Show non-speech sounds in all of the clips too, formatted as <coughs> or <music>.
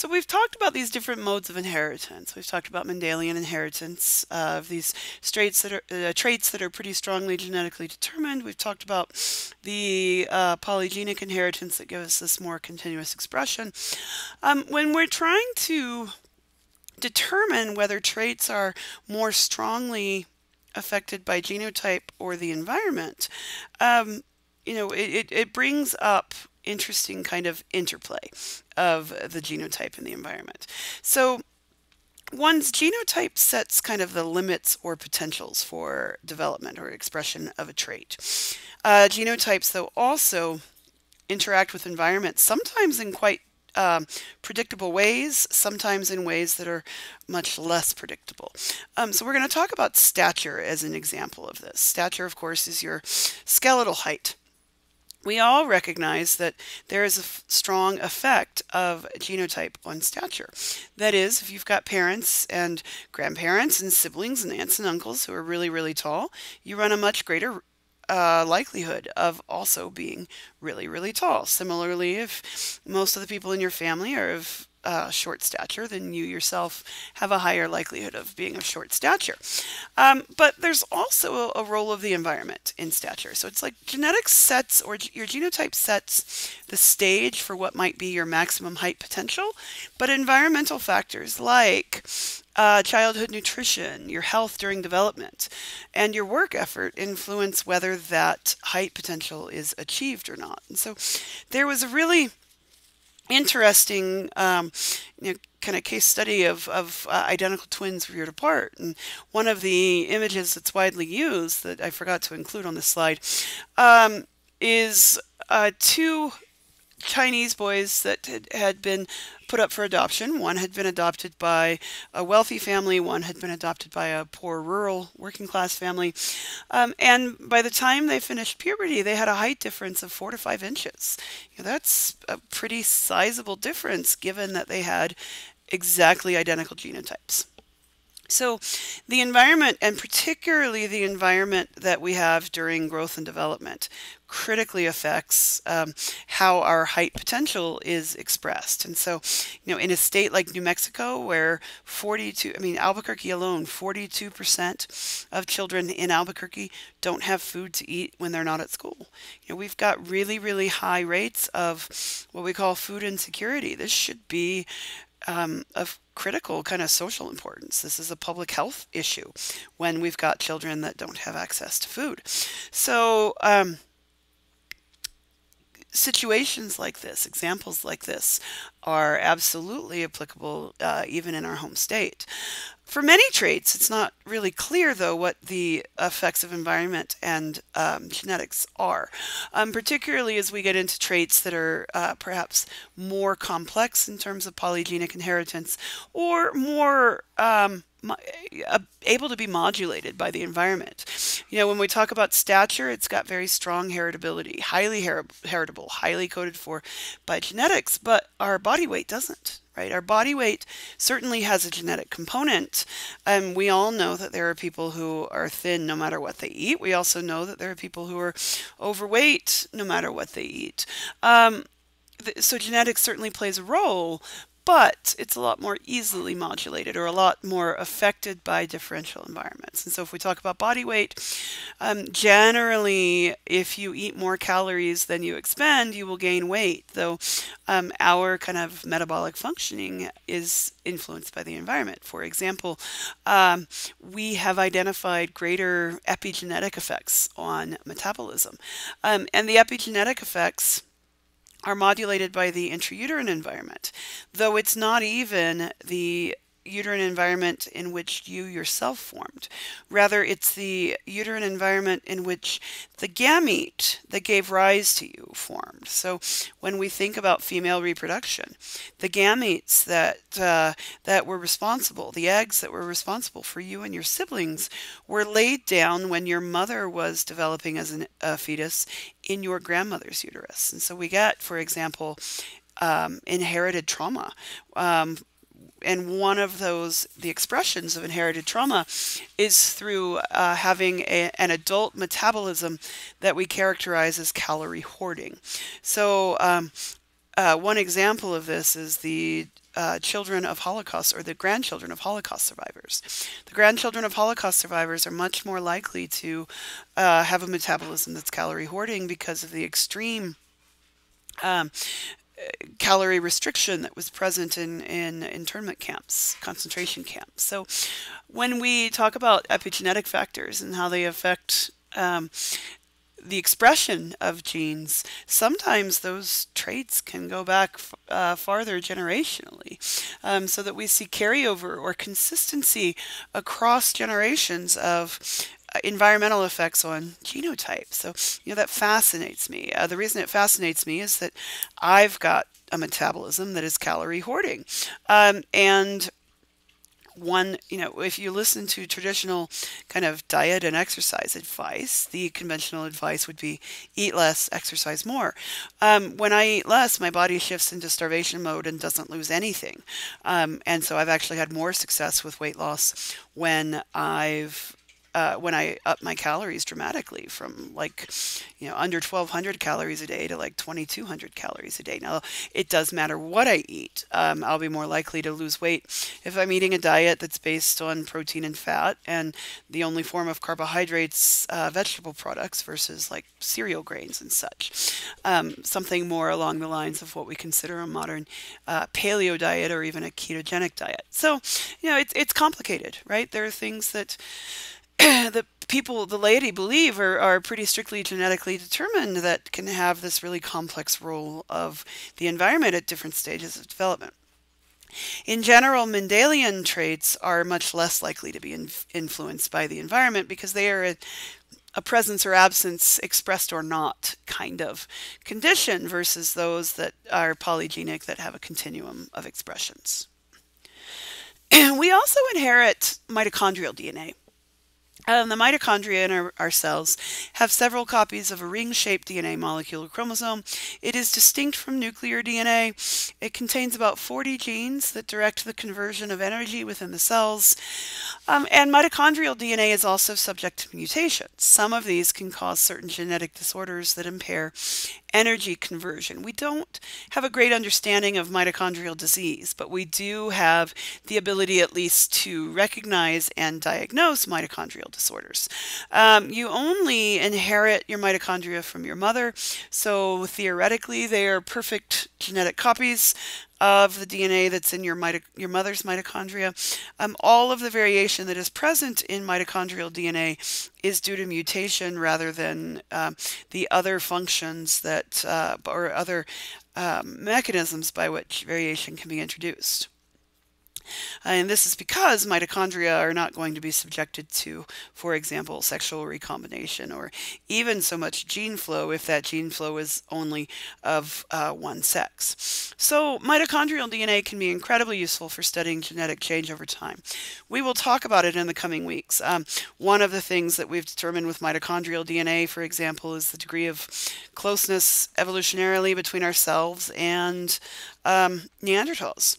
So we've talked about these different modes of inheritance. We've talked about Mendelian inheritance uh, of these traits that are uh, traits that are pretty strongly genetically determined. We've talked about the uh, polygenic inheritance that gives us this more continuous expression. Um, when we're trying to determine whether traits are more strongly affected by genotype or the environment, um, you know, it, it, it brings up interesting kind of interplay of the genotype and the environment. So one's genotype sets kind of the limits or potentials for development or expression of a trait. Uh, genotypes, though, also interact with environment, sometimes in quite um, predictable ways, sometimes in ways that are much less predictable. Um, so we're going to talk about stature as an example of this. Stature, of course, is your skeletal height we all recognize that there is a strong effect of genotype on stature. That is, if you've got parents and grandparents and siblings and aunts and uncles who are really, really tall, you run a much greater uh, likelihood of also being really, really tall. Similarly, if most of the people in your family are of uh, short stature, then you yourself have a higher likelihood of being of short stature. Um, but there's also a, a, role of the environment in stature. So it's like genetics sets or your genotype sets the stage for what might be your maximum height potential, but environmental factors like uh, childhood nutrition, your health during development, and your work effort influence whether that height potential is achieved or not. And so there was a really interesting um, you know, kind of case study of, of uh, identical twins reared apart. And one of the images that's widely used that I forgot to include on this slide um, is uh, two Chinese boys that had, been put up for adoption. One had been adopted by a wealthy family, one had been adopted by a poor rural working class family. Um, and by the time they finished puberty, they had a height difference of four to five inches. You know, that's a pretty sizable difference given that they had exactly identical genotypes. So, the environment, and particularly the environment that we have during growth and development, critically affects um, how our height potential is expressed. And so, you know, in a state like New Mexico, where 42, I mean, Albuquerque alone, 42% of children in Albuquerque don't have food to eat when they're not at school. You know, we've got really, really high rates of what we call food insecurity. This should be um, of critical kind of social importance. This is a public health issue when we've got children that don't have access to food. So, um, situations like this, examples like this, are absolutely applicable uh, even in our home state. For many traits, it's not really clear, though, what the effects of environment and um, genetics are, um, particularly as we get into traits that are uh, perhaps more complex in terms of polygenic inheritance or more um, uh, able to be modulated by the environment. You know, when we talk about stature, it's got very strong heritability, highly her heritable, highly coded for by genetics, but our body weight doesn't, right? Our body weight certainly has a genetic component. And we all know that there are people who are thin no matter what they eat. We also know that there are people who are overweight no matter what they eat. Um, so genetics certainly plays a role, but it's a lot more easily modulated or a lot more affected by differential environments. And so if we talk about body weight, um, generally, if you eat more calories than you expend, you will gain weight, though um, our kind of metabolic functioning is influenced by the environment. For example, um, we have identified greater epigenetic effects on metabolism. Um, and the epigenetic effects are modulated by the intrauterine environment, though it's not even the uterine environment in which you yourself formed. Rather, it's the uterine environment in which the gamete that gave rise to you formed. So, when we think about female reproduction, the gametes that uh, that were responsible, the eggs that were responsible for you and your siblings, were laid down when your mother was developing as an, a fetus in your grandmother's uterus. And so, we get, for example, um, inherited trauma um, and one of those the expressions of inherited trauma is through uh, having a, an adult metabolism that we characterize as calorie hoarding so um, uh, one example of this is the uh, children of Holocaust or the grandchildren of Holocaust survivors. The grandchildren of Holocaust survivors are much more likely to uh, have a metabolism that's calorie hoarding because of the extreme um, calorie restriction that was present in, in internment camps, concentration camps. So when we talk about epigenetic factors and how they affect um, the expression of genes, sometimes those traits can go back uh, farther generationally, um, so that we see carryover or consistency across generations of environmental effects on genotype. So, you know, that fascinates me. Uh, the reason it fascinates me is that I've got a metabolism that is calorie hoarding. Um, and one, you know, if you listen to traditional kind of diet and exercise advice, the conventional advice would be eat less, exercise more. Um, when I eat less, my body shifts into starvation mode and doesn't lose anything. Um, and so I've actually had more success with weight loss when I've uh, when I up my calories dramatically from like, you know, under 1200 calories a day to like 2200 calories a day. Now, it does matter what I eat. Um, I'll be more likely to lose weight if I'm eating a diet that's based on protein and fat and the only form of carbohydrates, uh, vegetable products versus like cereal grains and such. Um, something more along the lines of what we consider a modern uh, paleo diet or even a ketogenic diet. So, you know, it's, it's complicated, right? There are things that <coughs> the people, the laity believe are, are pretty strictly genetically determined that can have this really complex role of the environment at different stages of development. In general, Mendelian traits are much less likely to be in, influenced by the environment because they are a, a presence or absence, expressed or not, kind of condition versus those that are polygenic that have a continuum of expressions. And <coughs> we also inherit mitochondrial DNA. Um, the mitochondria in our, our, cells have several copies of a ring-shaped DNA molecule or chromosome. It is distinct from nuclear DNA. It contains about 40 genes that direct the conversion of energy within the cells. Um, and mitochondrial DNA is also subject to mutations. Some of these can cause certain genetic disorders that impair energy conversion. We don't have a great understanding of mitochondrial disease, but we do have the ability at least to recognize and diagnose mitochondrial disorders. Um, you only inherit your mitochondria from your mother, so theoretically they are perfect genetic copies of the DNA that's in your, your mother's mitochondria. Um, all of the variation that is present in mitochondrial DNA is due to mutation rather than um, the other functions that, uh, or other um, mechanisms by which variation can be introduced. And this is because mitochondria are not going to be subjected to, for example, sexual recombination or even so much gene flow if that gene flow is only of uh, one sex. So mitochondrial DNA can be incredibly useful for studying genetic change over time. We will talk about it in the coming weeks. Um, one of the things that we've determined with mitochondrial DNA, for example, is the degree of closeness evolutionarily between ourselves and um, Neanderthals.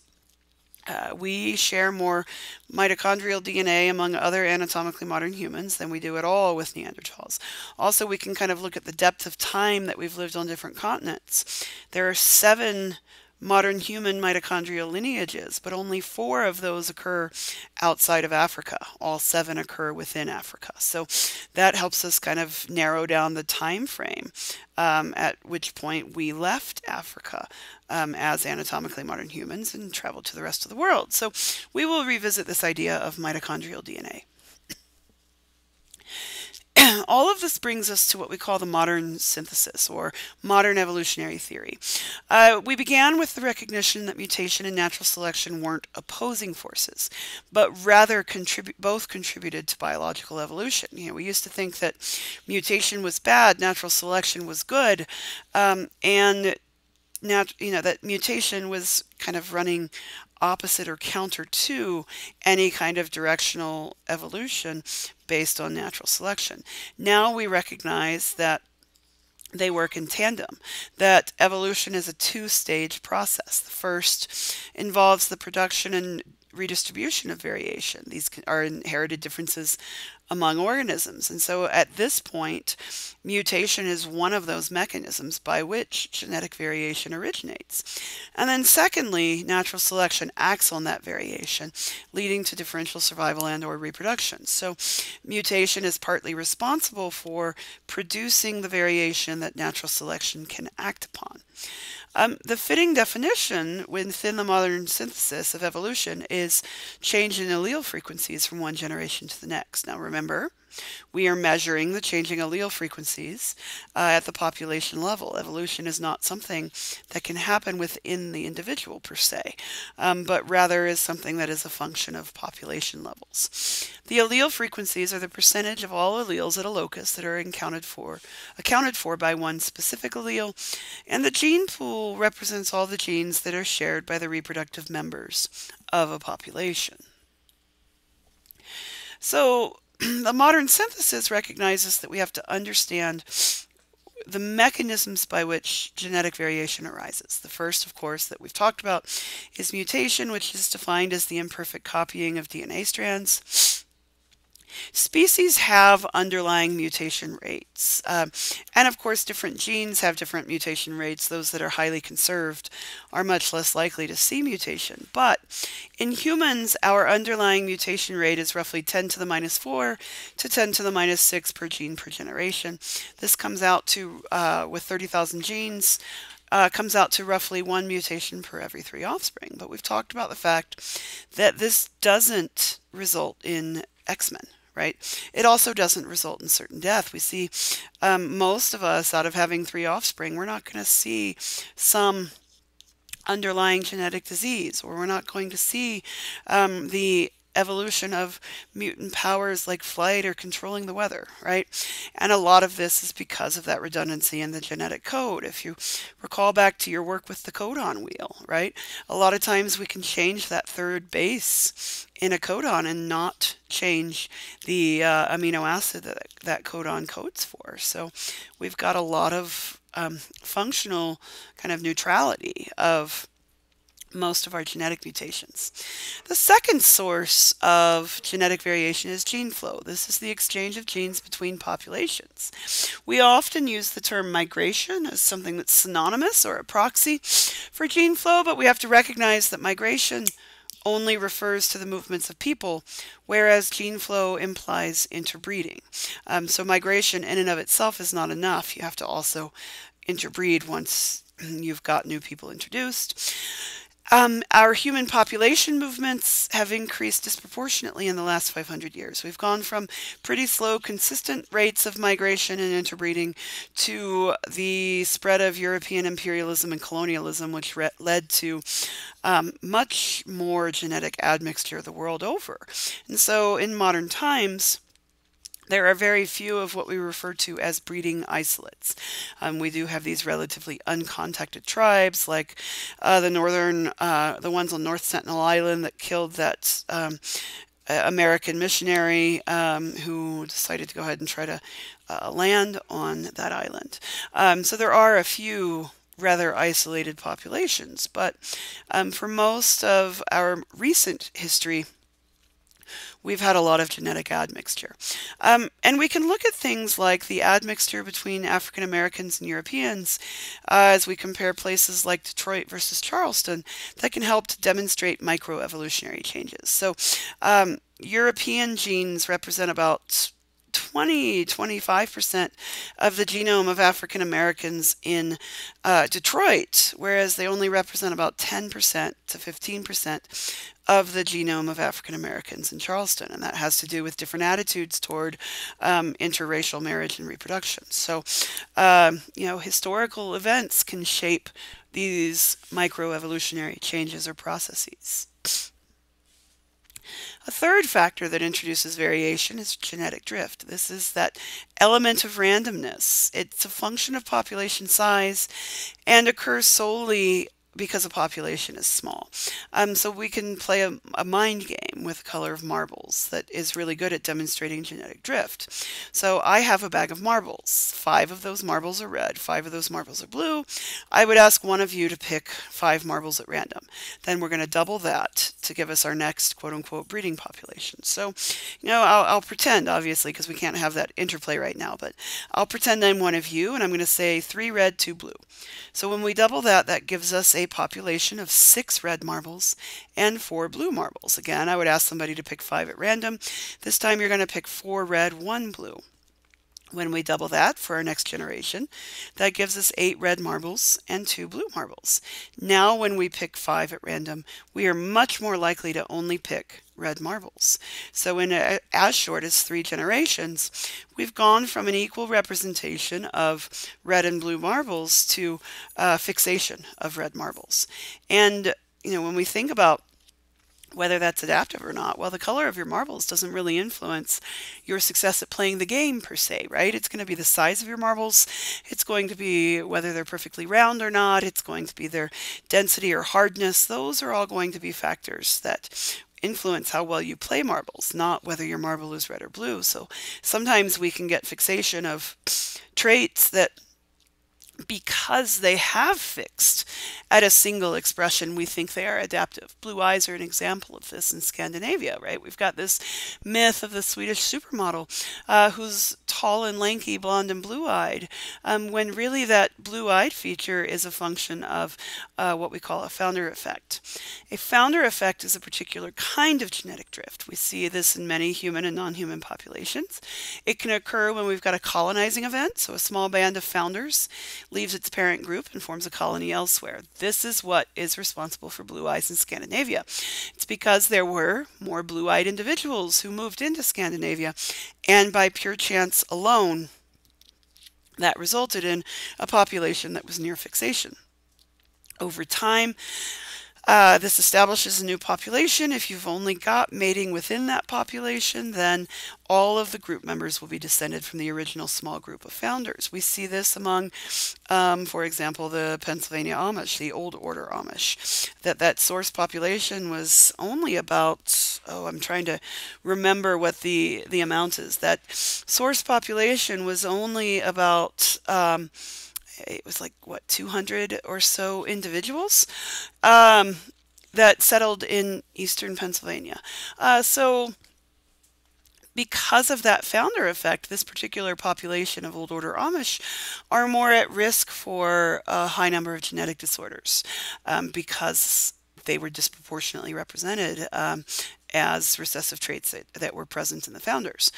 Uh, we share more mitochondrial DNA among other anatomically modern humans than we do at all with Neanderthals. Also, we can kind of look at the depth of time that we've lived on different continents. There are seven modern human mitochondrial lineages, but only four of those occur outside of Africa. All seven occur within Africa. So that helps us kind of narrow down the time frame um, at which point we left Africa um, as anatomically modern humans and traveled to the rest of the world. So we will revisit this idea of mitochondrial DNA. <clears throat> all of this brings us to what we call the modern synthesis or modern evolutionary theory. Uh, we began with the recognition that mutation and natural selection weren't opposing forces, but rather both contributed to biological evolution. You know, we used to think that mutation was bad, natural selection was good, um, and now you know that mutation was kind of running opposite or counter to any kind of directional evolution based on natural selection. Now we recognize that they work in tandem, that evolution is a two stage process. The first involves the production and redistribution of variation. These are inherited differences among organisms. And so at this point, mutation is one of those mechanisms by which genetic variation originates. And then secondly, natural selection acts on that variation, leading to differential survival and or reproduction. So mutation is partly responsible for producing the variation that natural selection can act upon. Um, the fitting definition within the modern synthesis of evolution is change in allele frequencies from one generation to the next. Now remember, we are measuring the changing allele frequencies uh, at the population level. Evolution is not something that can happen within the individual per se, um, but rather is something that is a function of population levels. The allele frequencies are the percentage of all alleles at a locus that are accounted for, accounted for by one specific allele, and the gene pool represents all the genes that are shared by the reproductive members of a population. So <clears throat> the modern synthesis recognizes that we have to understand the mechanisms by which genetic variation arises. The first, of course, that we've talked about is mutation, which is defined as the imperfect copying of DNA strands. Species have underlying mutation rates. Um, and of course, different genes have different mutation rates. Those that are highly conserved are much less likely to see mutation. But in humans, our underlying mutation rate is roughly 10 to the minus 4 to 10 to the minus 6 per gene per generation. This comes out to, uh, with 30,000 genes, uh, comes out to roughly one mutation per every three offspring. But we've talked about the fact that this doesn't result in X-Men, right? It also doesn't result in certain death. We see um, most of us, out of having three offspring, we're not going to see some underlying genetic disease, or we're not going to see um, the evolution of mutant powers like flight or controlling the weather, right? And a lot of this is because of that redundancy in the genetic code. If you recall back to your work with the codon wheel, right? A lot of times we can change that third base in a codon and not change the uh, amino acid that that codon codes for. So we've got a lot of um, functional kind of neutrality of most of our genetic mutations. The second source of genetic variation is gene flow. This is the exchange of genes between populations. We often use the term migration as something that's synonymous or a proxy for gene flow, but we have to recognize that migration only refers to the movements of people, whereas gene flow implies interbreeding. Um, so migration in and of itself is not enough. You have to also interbreed once <clears throat> you've got new people introduced. Um, our human population movements have increased disproportionately in the last 500 years. We've gone from pretty slow, consistent rates of migration and interbreeding to the spread of European imperialism and colonialism, which led to um, much more genetic admixture the world over. And so in modern times, there are very few of what we refer to as breeding isolates. Um, we do have these relatively uncontacted tribes, like uh, the northern, uh, the ones on North Sentinel Island that killed that um, American missionary um, who decided to go ahead and try to uh, land on that island. Um, so there are a few rather isolated populations, but um, for most of our recent history, we've had a lot of genetic admixture. Um, and we can look at things like the admixture between African Americans and Europeans uh, as we compare places like Detroit versus Charleston that can help to demonstrate microevolutionary changes. So um, European genes represent about 20, 25% of the genome of African Americans in uh, Detroit, whereas they only represent about 10% to 15% of the genome of African Americans in Charleston. And that has to do with different attitudes toward um, interracial marriage and reproduction. So, um, you know, historical events can shape these microevolutionary changes or processes. A third factor that introduces variation is genetic drift. This is that element of randomness. It's a function of population size and occurs solely because the population is small. Um, so we can play a, a, mind game with color of marbles that is really good at demonstrating genetic drift. So I have a bag of marbles. Five of those marbles are red, five of those marbles are blue. I would ask one of you to pick five marbles at random. Then we're going to double that to give us our next quote unquote breeding population. So, you know, I'll, I'll pretend, obviously, because we can't have that interplay right now, but I'll pretend I'm one of you and I'm going to say three red, two blue. So when we double that, that gives us a population of six red marbles and four blue marbles. Again, I would ask somebody to pick five at random. This time you're going to pick four red, one blue. When we double that for our next generation, that gives us eight red marbles and two blue marbles. Now when we pick five at random, we are much more likely to only pick red marbles. So in a, as short as three generations, we've gone from an equal representation of red and blue marbles to uh, fixation of red marbles. And you know, when we think about whether that's adaptive or not. Well, the color of your marbles doesn't really influence your success at playing the game per se, right? It's going to be the size of your marbles. It's going to be whether they're perfectly round or not. It's going to be their density or hardness. Those are all going to be factors that influence how well you play marbles, not whether your marble is red or blue. So sometimes we can get fixation of traits that because they have fixed at a single expression, we think they are adaptive. Blue eyes are an example of this in Scandinavia, right? We've got this myth of the Swedish supermodel uh, who's tall and lanky, blonde and blue-eyed, um, when really that blue-eyed feature is a function of uh, what we call a founder effect. A founder effect is a particular kind of genetic drift. We see this in many human and non-human populations. It can occur when we've got a colonizing event, so a small band of founders leaves its parent group and forms a colony elsewhere. This is what is responsible for blue eyes in Scandinavia. It's because there were more blue eyed individuals who moved into Scandinavia, and by pure chance alone, that resulted in a population that was near fixation. Over time, uh, this establishes a new population. If you've only got mating within that population, then all of the group members will be descended from the original small group of founders. We see this among, um, for example, the Pennsylvania Amish, the Old Order Amish, that that source population was only about, oh, I'm trying to remember what the, the amount is. That source population was only about, um, it was like what 200 or so individuals um, that settled in eastern Pennsylvania. Uh, so because of that founder effect, this particular population of Old Order Amish are more at risk for a high number of genetic disorders um, because they were disproportionately represented um, as recessive traits that, that were present in the founders.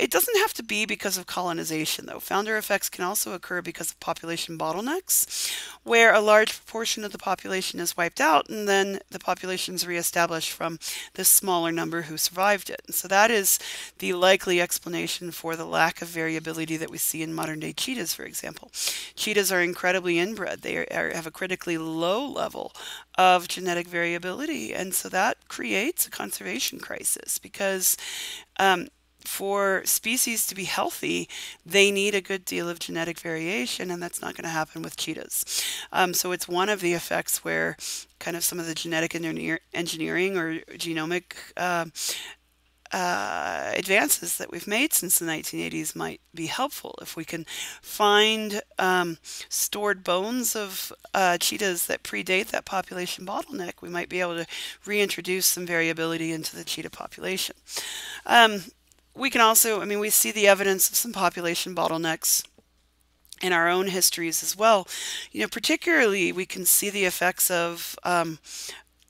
It doesn't have to be because of colonization, though. Founder effects can also occur because of population bottlenecks, where a large proportion of the population is wiped out and then the population is reestablished from this smaller number who survived it. And so that is the likely explanation for the lack of variability that we see in modern day cheetahs, for example. Cheetahs are incredibly inbred. They are, have a critically low level of genetic variability. And so that creates a conservation crisis because um, for species to be healthy, they need a good deal of genetic variation, and that's not going to happen with cheetahs. Um, so it's one of the effects where kind of some of the genetic engineering or genomic uh, uh, advances that we've made since the 1980s might be helpful. If we can find um, stored bones of uh, cheetahs that predate that population bottleneck, we might be able to reintroduce some variability into the cheetah population. Um, we can also, I mean, we see the evidence of some population bottlenecks in our own histories as well. You know, particularly we can see the effects of um,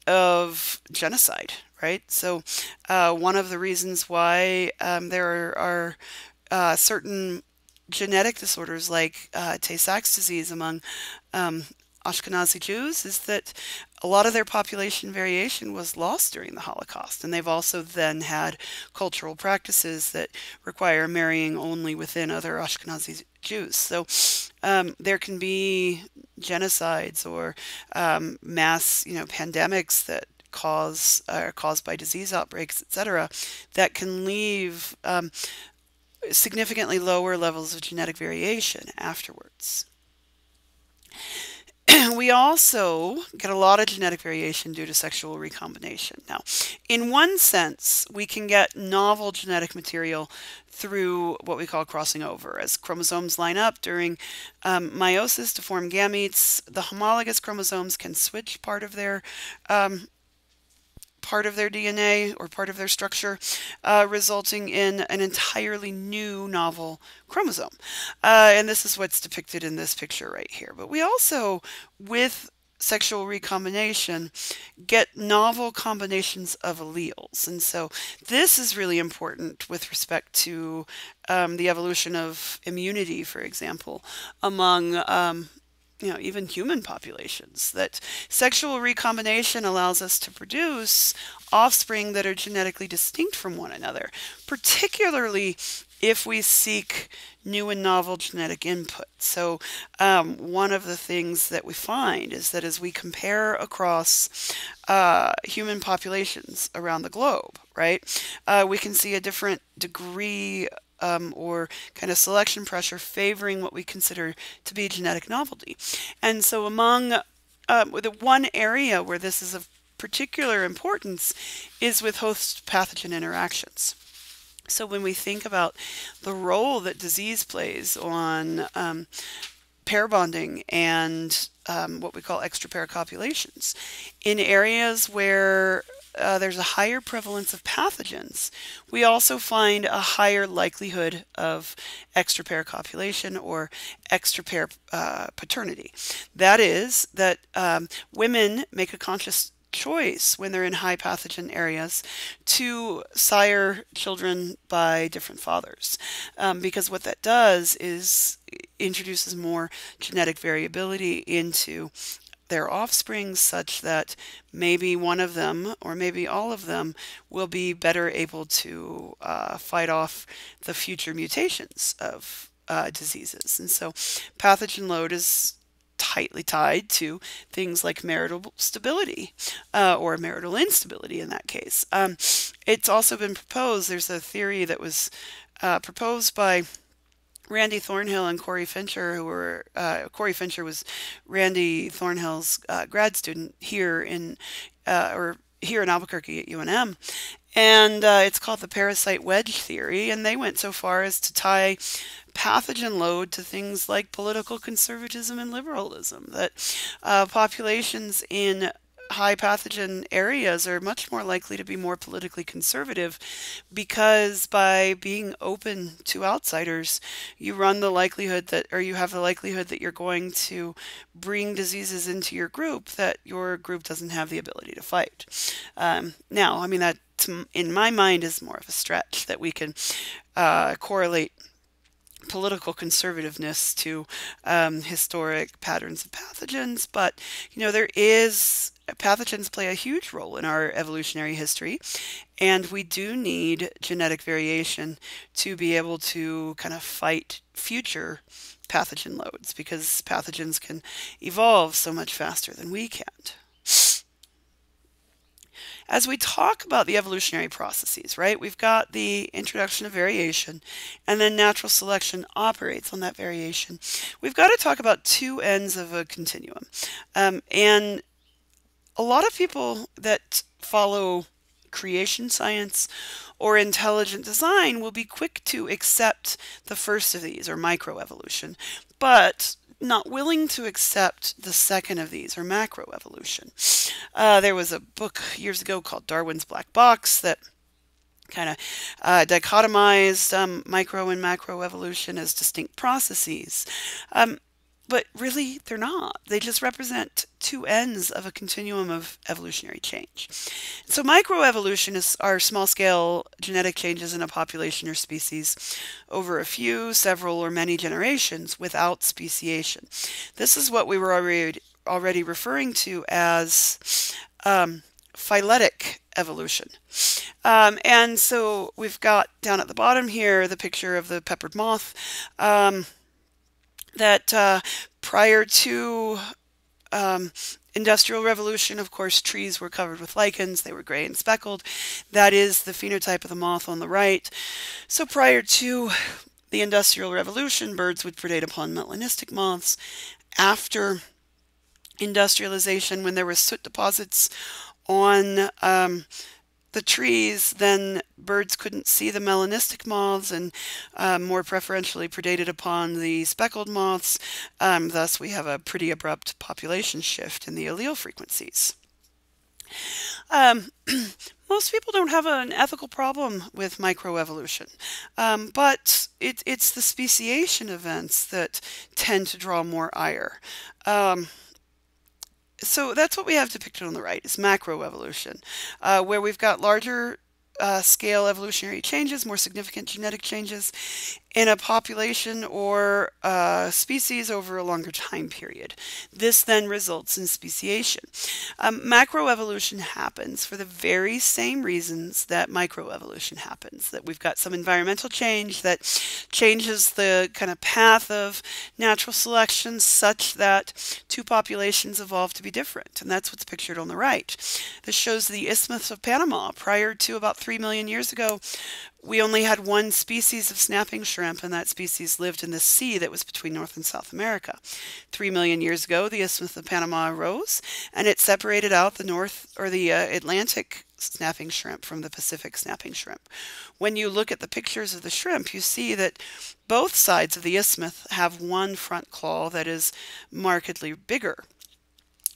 of genocide, right? So, uh, one of the reasons why um, there are, uh, certain genetic disorders like uh, Tay-Sachs disease among um, Ashkenazi Jews is that a lot of their population variation was lost during the Holocaust. And they've also then had cultural practices that require marrying only within other Ashkenazi Jews. So um, there can be genocides or um, mass, you know, pandemics that cause are caused by disease outbreaks, etc., that can leave um, significantly lower levels of genetic variation afterwards. <clears throat> we also get a lot of genetic variation due to sexual recombination. Now, in one sense, we can get novel genetic material through what we call crossing over. As chromosomes line up during um, meiosis to form gametes, the homologous chromosomes can switch part of their um, part of their DNA or part of their structure, uh, resulting in an entirely new novel chromosome. Uh, and this is what's depicted in this picture right here. But we also, with sexual recombination get novel combinations of alleles. And so this is really important with respect to um, the evolution of immunity, for example, among um, you know, even human populations, that sexual recombination allows us to produce offspring that are genetically distinct from one another, particularly if we seek new and novel genetic input. So, um, one of the things that we find is that as we compare across uh, human populations around the globe, right, uh, we can see a different degree um, or kind of selection pressure favoring what we consider to be genetic novelty. And so, among uh, the one area where this is of particular importance is with host pathogen interactions. So when we think about the role that disease plays on um, pair bonding and um, what we call extra pair copulations, in areas where uh, there's a higher prevalence of pathogens, we also find a higher likelihood of extra pair copulation or extra pair uh, paternity. That is, that um, women make a conscious choice when they're in high pathogen areas to sire children by different fathers. Um, because what that does is introduces more genetic variability into their offspring such that maybe one of them or maybe all of them will be better able to uh, fight off the future mutations of uh, diseases. And so pathogen load is tightly tied to things like marital stability uh, or marital instability in that case. Um, it's also been proposed, there's a theory that was uh, proposed by Randy Thornhill and Corey Fincher, who were uh, Corey Fincher was Randy Thornhill's uh, grad student here in uh, or here in Albuquerque at UNM, and uh, it's called the parasite wedge theory. And they went so far as to tie pathogen load to things like political conservatism and liberalism. That uh, populations in high pathogen areas are much more likely to be more politically conservative because by being open to outsiders, you run the likelihood that, or you have the likelihood that you're going to bring diseases into your group that your group doesn't have the ability to fight. Um, now, I mean, that in my mind is more of a stretch that we can uh, correlate political conservativeness to um, historic patterns of pathogens, but you know there is pathogens play a huge role in our evolutionary history, and we do need genetic variation to be able to kind of fight future pathogen loads because pathogens can evolve so much faster than we can as we talk about the evolutionary processes, right, we've got the introduction of variation and then natural selection operates on that variation. We've got to talk about two ends of a continuum. Um, and a lot of people that follow creation science or intelligent design will be quick to accept the first of these, or microevolution. But not willing to accept the second of these, or macroevolution. Uh, there was a book years ago called Darwin's Black Box that kind of uh, dichotomized um, micro and macroevolution as distinct processes. Um, but really, they're not. They just represent two ends of a continuum of evolutionary change. So, microevolution is our small scale genetic changes in a population or species over a few, several, or many generations without speciation. This is what we were already, already referring to as um, phyletic evolution. Um, and so we've got down at the bottom here the picture of the peppered moth. Um, that uh, prior to um, industrial revolution of course trees were covered with lichens they were gray and speckled. That is the phenotype of the moth on the right. So prior to the industrial revolution birds would predate upon melanistic moths. After industrialization when there were soot deposits on um, the trees, then birds couldn't see the melanistic moths and um, more preferentially predated upon the speckled moths. Um, thus, we have a pretty abrupt population shift in the allele frequencies. Um, <clears throat> most people don't have an ethical problem with microevolution, um, but it, it's the speciation events that tend to draw more ire. Um, so that's what we have depicted on the right is macroevolution, uh, where we've got larger uh, scale evolutionary changes, more significant genetic changes in a population or a species over a longer time period. This then results in speciation. Um, macroevolution happens for the very same reasons that microevolution happens, that we've got some environmental change that changes the kind of path of natural selection such that two populations evolve to be different. And that's what's pictured on the right. This shows the Isthmus of Panama prior to about 3 million years ago we only had one species of snapping shrimp, and that species lived in the sea that was between North and South America. Three million years ago, the Isthmus of Panama arose, and it separated out the North or the uh, Atlantic snapping shrimp from the Pacific snapping shrimp. When you look at the pictures of the shrimp, you see that both sides of the isthmus have one front claw that is markedly bigger.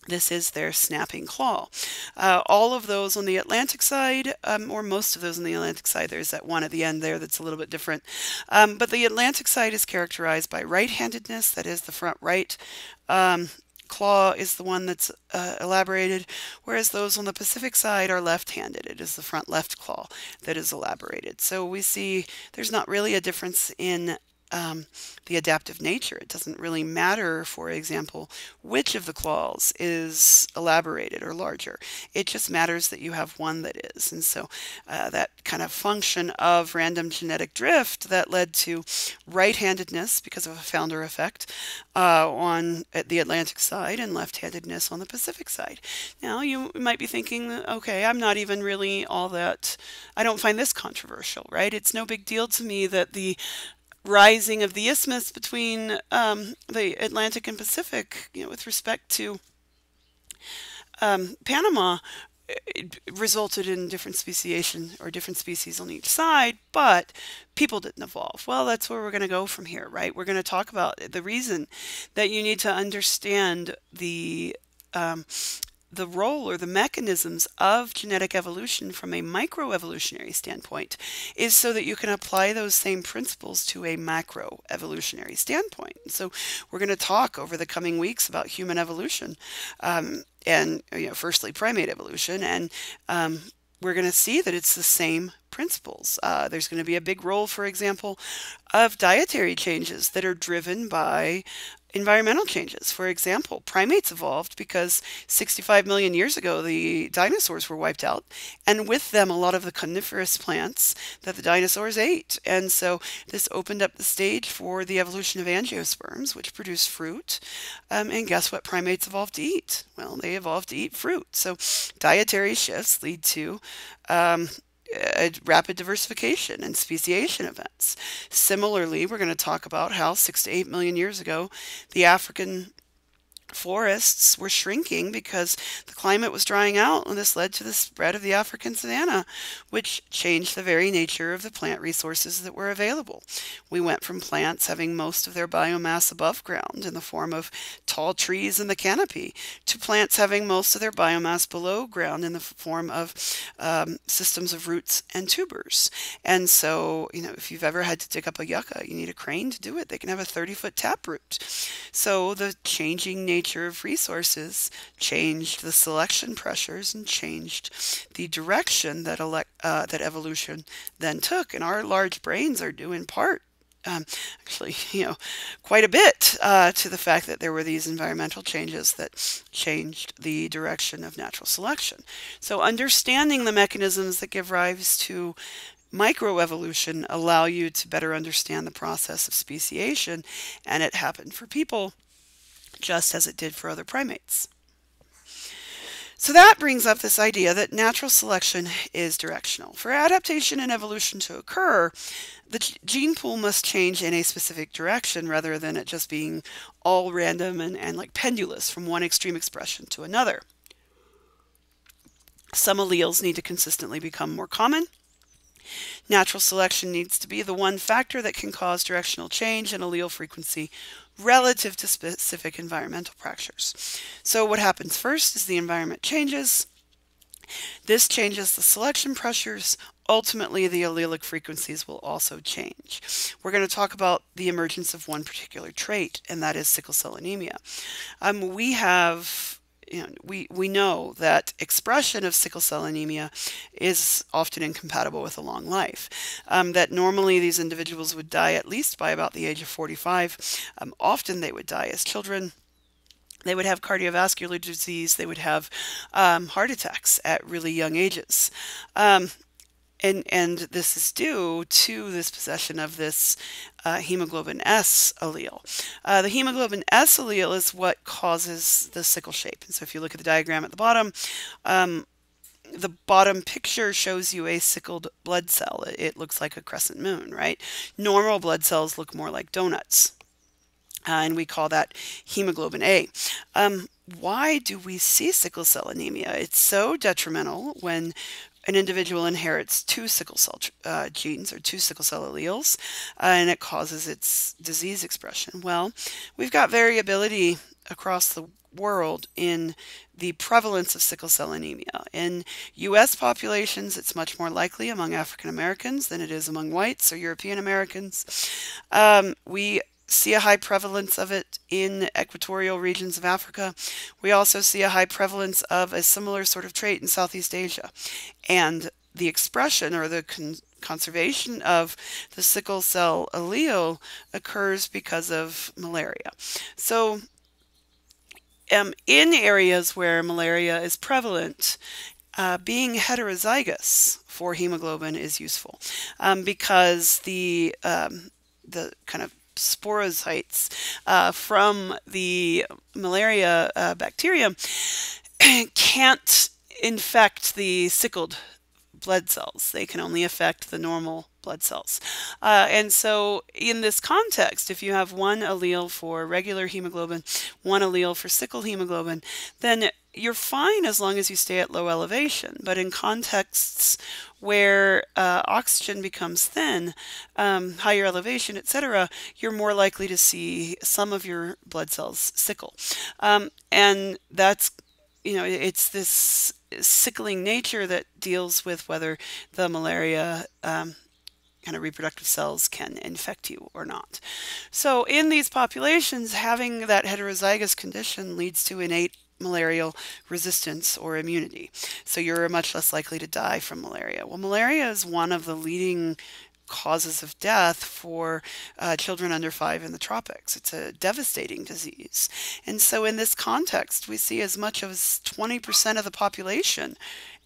This is their snapping claw. Uh, all of those on the Atlantic side, um, or most of those on the Atlantic side, there's that one at the end there that's a little bit different. Um, but the Atlantic side is characterized by right-handedness, that is the front right um, claw is the one that's uh, elaborated, whereas those on the Pacific side are left-handed. It is the front left claw that is elaborated. So we see there's not really a difference in um, the adaptive nature. It doesn't really matter, for example, which of the claws is elaborated or larger. It just matters that you have one that is. And so uh, that kind of function of random genetic drift that led to right-handedness because of a founder effect uh, on the Atlantic side and left-handedness on the Pacific side. Now you might be thinking, okay, I'm not even really all that, I don't find this controversial, right? It's no big deal to me that the rising of the isthmus between um, the Atlantic and Pacific, you know, with respect to um, Panama, resulted in different speciation or different species on each side, but people didn't evolve. Well, that's where we're going to go from here, right? We're going to talk about the reason that you need to understand the um, the role or the mechanisms of genetic evolution from a microevolutionary standpoint is so that you can apply those same principles to a macroevolutionary standpoint. So we're going to talk over the coming weeks about human evolution um, and, you know, firstly, primate evolution. And um, we're going to see that it's the same principles. Uh, there's going to be a big role, for example, of dietary changes that are driven by environmental changes. For example, primates evolved because 65 million years ago the dinosaurs were wiped out, and with them a lot of the coniferous plants that the dinosaurs ate. And so this opened up the stage for the evolution of angiosperms, which produce fruit. Um, and guess what primates evolved to eat? Well, they evolved to eat fruit. So dietary shifts lead to um, rapid diversification and speciation events. Similarly, we're going to talk about how six to eight million years ago, the African forests were shrinking because the climate was drying out, and this led to the spread of the African savanna, which changed the very nature of the plant resources that were available. We went from plants having most of their biomass above ground in the form of tall trees in the canopy to plants having most of their biomass below ground in the form of um, systems of roots and tubers. And so, you know, if you've ever had to dig up a yucca, you need a crane to do it. They can have a 30 foot taproot. So the changing nature nature of resources changed the selection pressures and changed the direction that uh, that evolution then took. And our large brains are due in part um, actually, <laughs> you know, quite a bit uh, to the fact that there were these environmental changes that changed the direction of natural selection. So understanding the mechanisms that give rise to microevolution allow you to better understand the process of speciation, and it happened for people just as it did for other primates. So that brings up this idea that natural selection is directional. For adaptation and evolution to occur, the gene pool must change in a specific direction rather than it just being all random and, and like pendulous from one extreme expression to another. Some alleles need to consistently become more common. Natural selection needs to be the one factor that can cause directional change in allele frequency relative to specific environmental pressures. So what happens first is the environment changes. This changes the selection pressures. Ultimately, the allelic frequencies will also change. We're going to talk about the emergence of one particular trait, and that is sickle cell anemia. Um, we have you know, we, we know that expression of sickle cell anemia is often incompatible with a long life. Um, that normally these individuals would die at least by about the age of 45. Um, often they would die as children. They would have cardiovascular disease. They would have um, heart attacks at really young ages. Um, and and this is due to this possession of this uh, hemoglobin S allele. Uh, the hemoglobin S allele is what causes the sickle shape. And so if you look at the diagram at the bottom, um, the bottom picture shows you a sickled blood cell. It looks like a crescent moon, right? Normal blood cells look more like donuts. Uh, and we call that hemoglobin A. Um, why do we see sickle cell anemia? It's so detrimental when an individual inherits two sickle cell uh, genes or two sickle cell alleles, uh, and it causes its disease expression. Well, we've got variability across the world in the prevalence of sickle cell anemia. In US populations, it's much more likely among African Americans than it is among whites or European Americans. Um, we see a high prevalence of it in equatorial regions of Africa. We also see a high prevalence of a similar sort of trait in Southeast Asia. And the expression or the con conservation of the sickle cell allele occurs because of malaria. So um, in areas where malaria is prevalent, uh, being heterozygous for hemoglobin is useful um, because the um, the kind of sporocytes uh, from the malaria uh, bacterium <clears throat> can't infect the sickled blood cells. They can only affect the normal blood cells. Uh, and so in this context, if you have one allele for regular hemoglobin, one allele for sickle hemoglobin, then you're fine as long as you stay at low elevation. But in contexts where uh, oxygen becomes thin, um, higher elevation, etc., you're more likely to see some of your blood cells sickle. Um, and that's, you know, it's this sickling nature that deals with whether the malaria um, kind of reproductive cells can infect you or not. So in these populations, having that heterozygous condition leads to innate malarial resistance or immunity. So you're much less likely to die from malaria. Well, malaria is one of the leading causes of death for uh, children under five in the tropics. It's a devastating disease. And so, in this context, we see as much as 20% of the population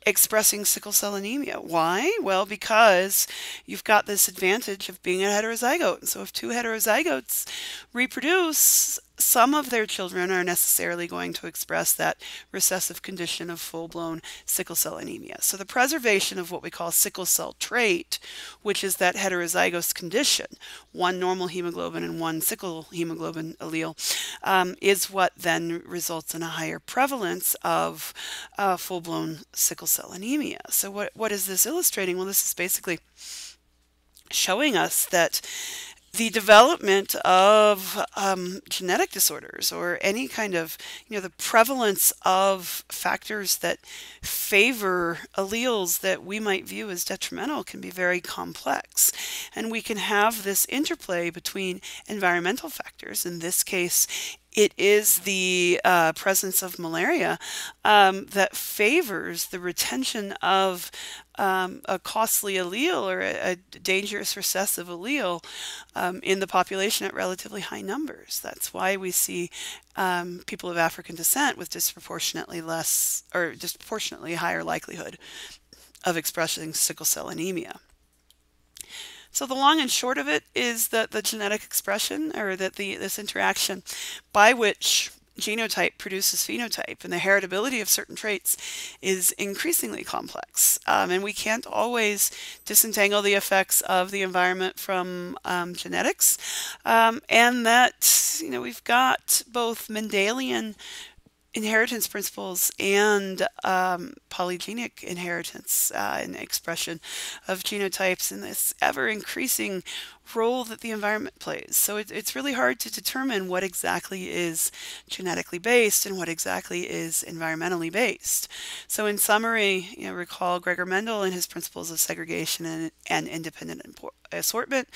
expressing sickle cell anemia. Why? Well, because you've got this advantage of being a heterozygote. And so, if two heterozygotes reproduce, some of their children are necessarily going to express that recessive condition of full blown sickle cell anemia. So, the preservation of what we call sickle cell trait, which is that heterozygous condition, one normal hemoglobin and one sickle hemoglobin allele, um, is what then results in a higher prevalence of uh, full blown sickle cell anemia. So, what, what is this illustrating? Well, this is basically showing us that the development of um, genetic disorders or any kind of, you know, the prevalence of factors that favor alleles that we might view as detrimental can be very complex. And we can have this interplay between environmental factors, in this case, it is the uh, presence of malaria um, that favors the retention of um, a costly allele or a, a dangerous recessive allele um, in the population at relatively high numbers. That's why we see um, people of African descent with disproportionately less or disproportionately higher likelihood of expressing sickle cell anemia. So the long and short of it is that the genetic expression or that the this interaction by which genotype produces phenotype, and the heritability of certain traits is increasingly complex. Um, and we can't always disentangle the effects of the environment from um, genetics. Um, and that, you know, we've got both Mendelian inheritance principles and um, polygenic inheritance uh, and expression of genotypes in this ever increasing role that the environment plays. So it, it's really hard to determine what exactly is genetically based and what exactly is environmentally based. So in summary, you know, recall Gregor Mendel and his principles of segregation and, and independent assortment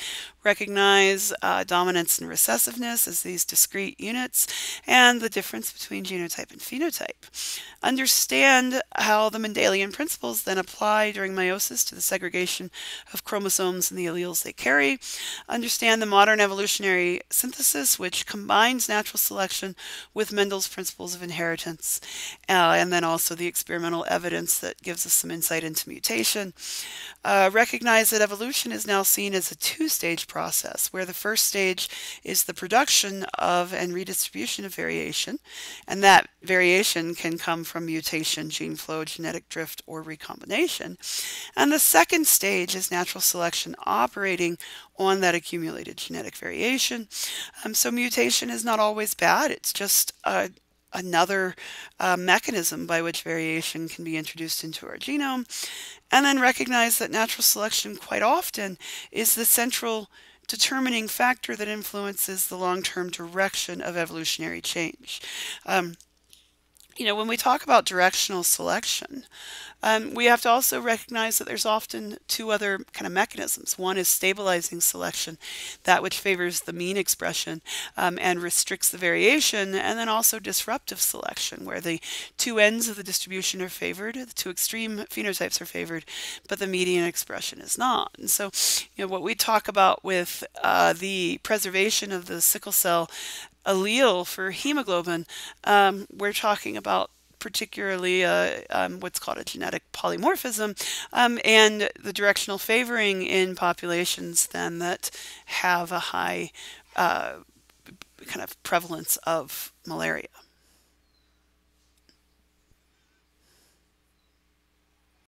recognize uh, dominance and recessiveness as these discrete units and the difference between genotype and phenotype. Understand how the Mendelian principles then apply during meiosis to the segregation of chromosomes and the alleles they carry understand the modern evolutionary synthesis, which combines natural selection with Mendel's principles of inheritance, uh, and then also the experimental evidence that gives us some insight into mutation. Uh, recognize that evolution is now seen as a two-stage process, where the first stage is the production of and redistribution of variation, and that variation can come from mutation, gene flow, genetic drift, or recombination. And the second stage is natural selection operating on that accumulated genetic variation. Um, so mutation is not always bad. It's just a, another uh, mechanism by which variation can be introduced into our genome. And then recognize that natural selection quite often is the central determining factor that influences the long-term direction of evolutionary change. Um, you know, when we talk about directional selection, um, we have to also recognize that there's often two other kind of mechanisms. One is stabilizing selection, that which favors the mean expression um, and restricts the variation, and then also disruptive selection, where the two ends of the distribution are favored, the two extreme phenotypes are favored, but the median expression is not. And so, you know, what we talk about with uh, the preservation of the sickle cell allele for hemoglobin, um, we're talking about particularly uh, um, what's called a genetic polymorphism, um, and the directional favoring in populations then that have a high uh, kind of prevalence of malaria.